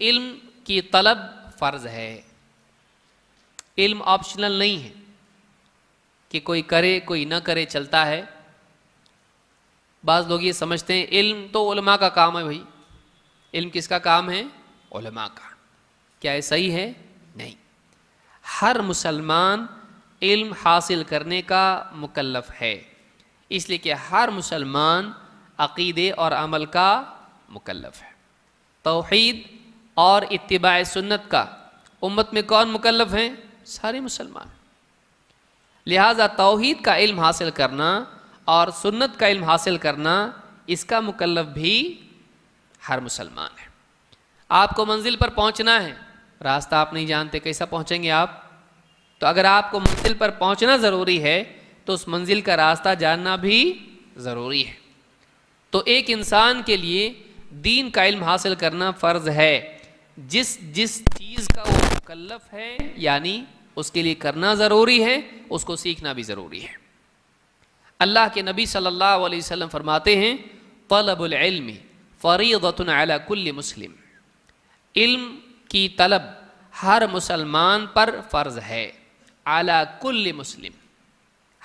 علم کی طلب فرض ہے۔ علم آپشنل نہیں ہے کہ کوئی کرے، کوئی نہ کرے، چلتا ہے۔ بعض لوگ یہ سمجھتے ہیں، علم تو علماء کا کام ہے بھائی۔ علم کس کا کام ہے؟ علماء کا۔ کیا یہ صحیح ہے؟ نہیں۔ ہر مسلمان علم حاصل کرنے کا مکلف ہے۔ اس لیے کہ ہر مسلمان عقیدے اور عمل کا مکلف ہے۔ توحید اور اتباع سنت کا امت میں کون مکلف ہیں؟ سارے مسلمان۔ لہذا توحید کا علم حاصل کرنا اور سنت کا علم حاصل کرنا اس کا مکلف بھی ہر مسلمان ہے۔ آپ کو منزل پر پہنچنا ہے۔ راستہ آپ نہیں جانتے کیسا پہنچیں گے آپ؟ تو اگر آپ کو منزل پر پہنچنا ضروری ہے، تو اس منزل کا راستہ جاننا بھی ضروری ہے۔ تو ایک انسان کے لیے دین کا علم حاصل کرنا فرض ہے۔ جس جس چیز کا وہ مکلف ہے یعنی اس کے لیے کرنا ضروری ہے، اس کو سیکھنا بھی ضروری ہے۔ اللہ کے نبی صلی اللہ علیہ وسلم فرماتے ہیں، طلب العلم فریضۃ علی کل مسلم۔ علم کی طلب ہر مسلمان پر فرض ہے اعلیٰ کل مسلم۔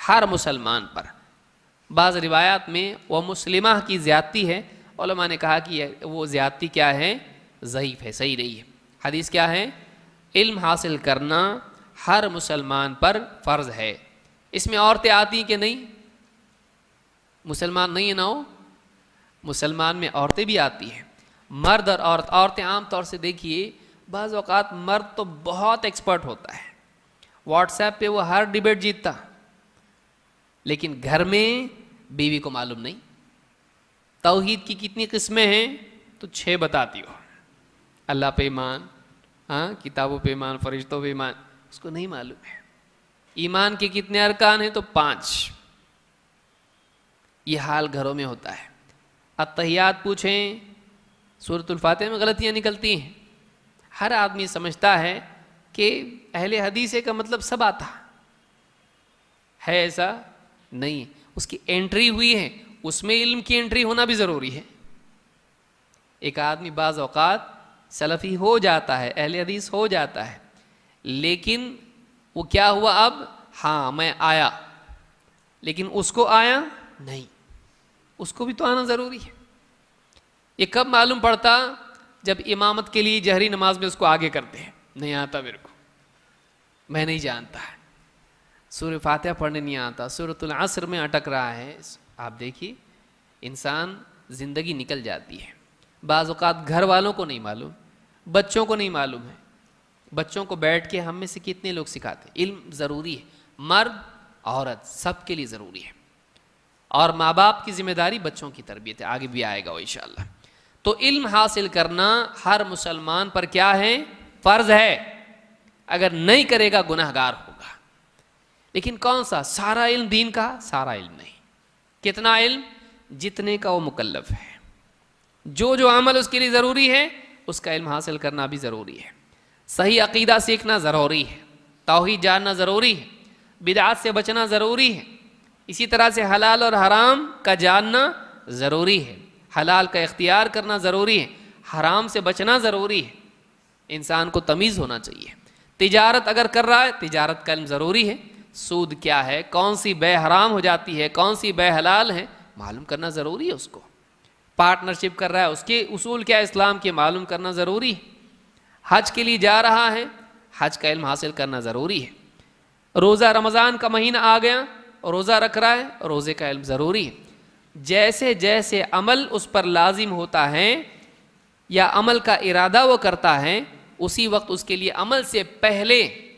ہر مسلمان پر۔ بعض روایات میں وہ مسلمہ کی زیادتی ہے، علماء نے کہا کہ وہ زیادتی کیا ہے؟ ضعیف ہے، صحیح نہیں ہے۔ حدیث کیا ہے؟ علم حاصل کرنا ہر مسلمان پر فرض ہے۔ اس میں عورتیں آتی کہ نہیں؟ مسلمان نہیں ہے نہ ہو مسلمان میں عورتیں بھی آتی ہیں۔ مرد اور عورت، عورتیں عام طور سے دیکھیے، بعض اوقات مرد تو بہت ایکسپرٹ ہوتا ہے۔ واٹس ایپ پہ وہ ہر ڈبیٹ جیتتا۔ لیکن گھر میں بیوی کو معلوم نہیں۔ توحید کی کتنی قسمیں ہیں، تو چھ بتاتی ہو۔ اللہ پہ ایمان ہاں کتابوں پہ ایمان، فرشتوں پہ ایمان، اس کو نہیں معلوم ہے۔ ایمان کے کتنے ارکان ہیں؟ تو پانچ۔ یہ حال گھروں میں ہوتا ہے۔ اتحیات پوچھیں صورت الفاتح میں غلطیاں نکلتی ہیں۔ ہر آدمی سمجھتا ہے کہ اہل حدیث کا مطلب سب آتا۔ ہے ایسا؟ نہیں۔ اس کی انٹری ہوئی ہے۔ اس میں علم کی انٹری ہونا بھی ضروری ہے۔ ایک آدمی بعض اوقات سلفی ہو جاتا ہے، اہل حدیث ہو جاتا ہے۔ لیکن وہ کیا ہوا اب؟ ہاں میں آیا۔ لیکن اس کو آیا نہیں۔ اس کو بھی تو آنا ضروری ہے۔ یہ کب معلوم پڑتا؟ جب امامت کے لیے جہری نماز میں اس کو آگے کرتے ہیں۔ نہیں آتا میرے کو۔ میں نہیں جانتا ہے۔ سور فاتحہ پڑھنے نہیں آتا۔ سورت العصر میں اٹک رہا ہے۔ آپ دیکھیے، انسان زندگی نکل جاتی ہے۔ بعض اوقات گھر والوں کو نہیں معلوم، بچوں کو نہیں معلوم ہے۔ بچوں کو بیٹھ کے ہم میں سے کتنے لوگ سکھاتے علم ضروری ہے۔ مرد، عورت، سب کے لیے ضروری ہے۔ اور ماں باپ کی ذمہ داری بچوں کی تربیت ہے۔ آگے بھی آئے گا وہ انشاءاللہ۔ تو علم حاصل کرنا ہر مسلمان پر کیا ہے؟ فرض ہے۔ اگر نہیں کرے گا گناہ گار ہوگا۔ لیکن کون سا؟ سارا علم دین کا؟ سارا علم نہیں۔ کتنا علم؟ جتنے کا وہ مکلف ہے۔ جو جو عمل اس کے لیے ضروری ہے، اس کا علم حاصل کرنا بھی ضروری ہے۔ صحیح عقیدہ سیکھنا ضروری ہے، توحید جاننا ضروری ہے، بدعات سے بچنا ضروری ہے۔ اسی طرح سے حلال اور حرام کا جاننا ضروری ہے۔ حلال کا اختیار کرنا ضروری ہے، حرام سے بچنا ضروری ہے۔ انسان کو تمیز ہونا چاہیے۔ تجارت اگر کر رہا ہے، تجارت کا علم ضروری ہے۔ سود کیا ہے، کون سی بے حرام ہو جاتی ہے، کون سی بے حلال ہے، معلوم کرنا ضروری ہے اس کو۔ پارٹنرشپ کر رہا ہے، اس کے اصول کیا اسلام کے معلوم کرنا ضروری ہے۔ حج کے لیے جا رہا ہے، حج کا علم حاصل کرنا ضروری ہے۔ روزہ رمضان کا مہینہ آ گیا، روزہ رکھ رہا ہے، روزے کا علم ضروری ہے۔ جیسے جیسے عمل اس پر لازم ہوتا ہے یا عمل کا ارادہ وہ کرتا ہے، اسی وقت اس کے لیے عمل سے پہلے،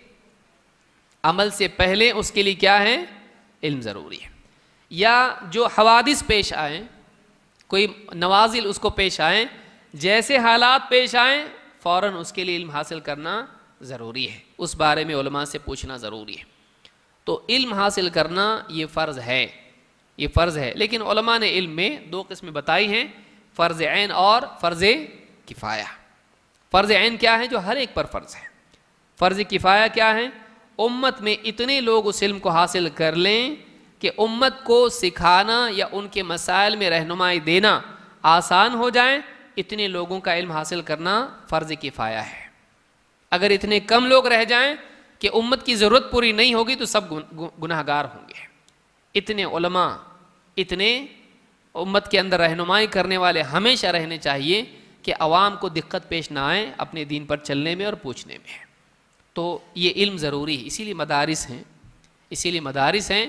عمل سے پہلے اس کے لیے کیا ہے؟ علم ضروری ہے۔ یا جو حوادث پیش آئیں کوئی نوازل اس کو پیش آئیں، جیسے حالات پیش آئیں، فوراً اس کے لیے علم حاصل کرنا ضروری ہے۔ اس بارے میں علماء سے پوچھنا ضروری ہے۔ تو علم حاصل کرنا یہ فرض ہے، یہ فرض ہے۔ لیکن علماء نے علم میں دو قسمیں بتائی ہیں، فرض عین اور فرض کفایہ۔ فرض عین کیا ہے؟ جو ہر ایک پر فرض ہے۔ فرض کفایہ کیا ہے؟ امت میں اتنے لوگ اس علم کو حاصل کر لیں کہ امت کو سکھانا یا ان کے مسائل میں رہنمائی دینا آسان ہو جائیں اتنے لوگوں کا علم حاصل کرنا فرض کفایا ہے۔ اگر اتنے کم لوگ رہ جائیں کہ امت کی ضرورت پوری نہیں ہوگی تو سب گناہ گار ہوں گے۔ اتنے علماء، اتنے امت کے اندر رہنمائی کرنے والے ہمیشہ رہنے چاہیے کہ عوام کو دقت پیش نہ آئے اپنے دین پر چلنے میں اور پوچھنے میں۔ تو یہ علم ضروری ہے، اسی لیے مدارس ہیں۔ اسی لیے مدارس ہیں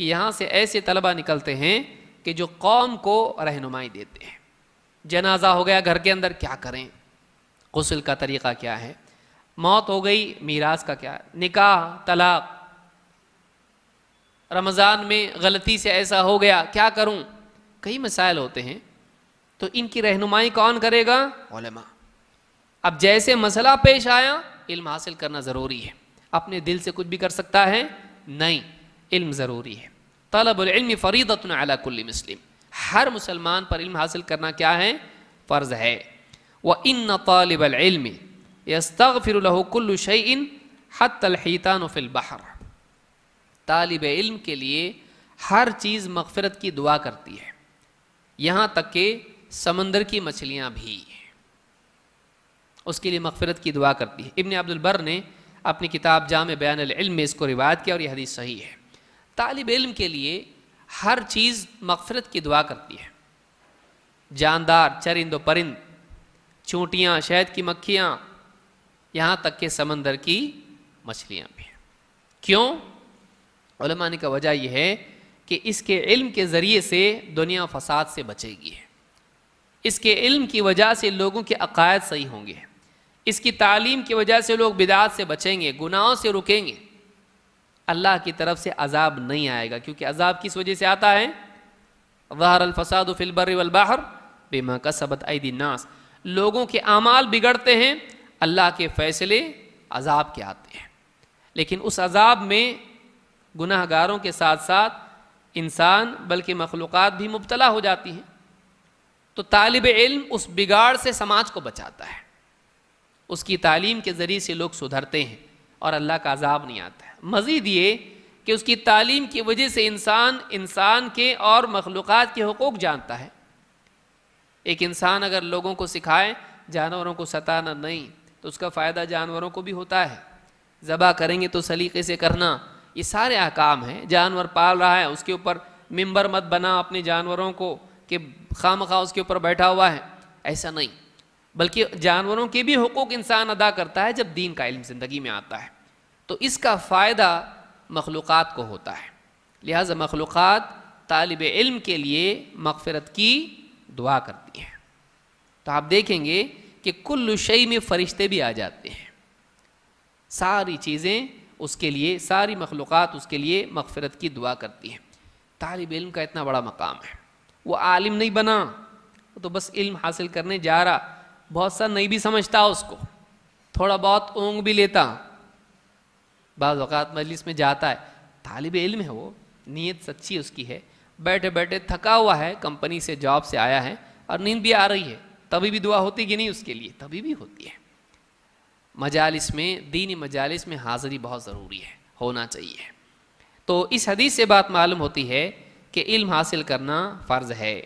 کہ یہاں سے ایسے طلبہ نکلتے ہیں کہ جو قوم کو رہنمائی دیتے ہیں۔ جنازہ ہو گیا گھر کے اندر، کیا کریں؟ غسل کا طریقہ کیا ہے؟ موت ہو گئی، میراث کا کیا؟ نکاح، طلاق۔ رمضان میں غلطی سے ایسا ہو گیا، کیا کروں؟ کئی مسائل ہوتے ہیں۔ تو ان کی رہنمائی کون کرے گا؟ علماء۔ اب جیسے مسئلہ پیش آیا، علم حاصل کرنا ضروری ہے۔ اپنے دل سے کچھ بھی کر سکتا ہے؟ نہیں۔ علم ضروری ہے۔ طلب العلم فریدت علی کل مسلم۔ ہر مسلمان پر علم حاصل کرنا کیا ہے؟ فرض ہے۔ وہ ان طالب العلم یستغفر له كل شيء حتى الحيتان في البحر۔ طالب علم کے لیے ہر چیز مغفرت کی دعا کرتی ہے۔ یہاں تک کہ سمندر کی مچھلیاں بھی۔ اس کے لیے مغفرت کی دعا کرتی ہے۔ ابن عبد البر نے اپنی کتاب جامع بیان العلم میں اس کو روایت کیا اور یہ حدیث صحیح ہے۔ طالب علم کے لیے ہر چیز مغفرت کی دعا کرتی ہے۔ جاندار، چرند و پرند، چونٹیاں، شہد کی مکھیاں، یہاں تک کہ سمندر کی مچھلیاں بھی ہیں۔ کیوں؟ علماء نے کا وجہ یہ ہے کہ اس کے علم کے ذریعے سے دنیا فساد سے بچے گی ہے۔ اس کے علم کی وجہ سے لوگوں کے عقائد صحیح ہوں گے۔ اس کی تعلیم کی وجہ سے لوگ بدعات سے بچیں گے، گناہوں سے رکیں گے۔ اللہ کی طرف سے عذاب نہیں آئے گا، کیونکہ عذاب کس وجہ سے آتا ہے؟ ظہر الفساد فی البر والبحر بما کسبت ایدی الناس۔ لوگوں کے اعمال بگڑتے ہیں، اللہ کے فیصلے عذاب کے آتے ہیں۔ لیکن اس عذاب میں گناہ گاروں کے ساتھ ساتھ انسان بلکہ مخلوقات بھی مبتلا ہو جاتی ہیں۔ تو طالب علم اس بگاڑ سے سماج کو بچاتا ہے۔ اس کی تعلیم کے ذریعے سے لوگ سدھرتے ہیں۔ اور اللہ کا عذاب نہیں آتا ہے۔ مزید یہ کہ اس کی تعلیم کی وجہ سے انسان انسان کے اور مخلوقات کے حقوق جانتا ہے۔ ایک انسان اگر لوگوں کو سکھائے، جانوروں کو ستانا نہیں، تو اس کا فائدہ جانوروں کو بھی ہوتا ہے۔ ذبح کریں گے تو سلیقے سے کرنا، یہ سارے احکام ہیں۔ جانور پال رہا ہے، اس کے اوپر ممبر مت بنا اپنے جانوروں کو کہ خام خواہ اس کے اوپر بیٹھا ہوا ہے۔ ایسا نہیں۔ بلکہ جانوروں کے بھی حقوق انسان ادا کرتا ہے جب دین کا علم زندگی میں آتا ہے۔ تو اس کا فائدہ مخلوقات کو ہوتا ہے۔ لہٰذا مخلوقات طالب علم کے لیے مغفرت کی دعا کرتی ہیں۔ تو آپ دیکھیں گے کہ کل شعی میں فرشتے بھی آ جاتے ہیں۔ ساری چیزیں اس کے لیے، ساری مخلوقات اس کے لیے مغفرت کی دعا کرتی ہیں۔ طالب علم کا اتنا بڑا مقام ہے۔ وہ عالم نہیں بنا، وہ تو بس علم حاصل کرنے جا رہا۔ بہت سا نہیں بھی سمجھتا اس کو۔ تھوڑا بہت اونگ بھی لیتا۔ بعض اوقات مجلس میں جاتا ہے۔ طالب علم ہے وہ، نیت سچی اس کی ہے۔ بیٹھے بیٹھے تھکا ہوا ہے، کمپنی سے جاب سے آیا ہے اور نیند بھی آ رہی ہے۔ تبھی بھی دعا ہوتی کہ نہیں اس کے لیے، تبھی بھی ہوتی ہے۔ مجالس میں، دینی مجالس میں حاضری بہت ضروری ہے، ہونا چاہیے۔ تو اس حدیث سے بات معلوم ہوتی ہے کہ علم حاصل کرنا فرض ہے۔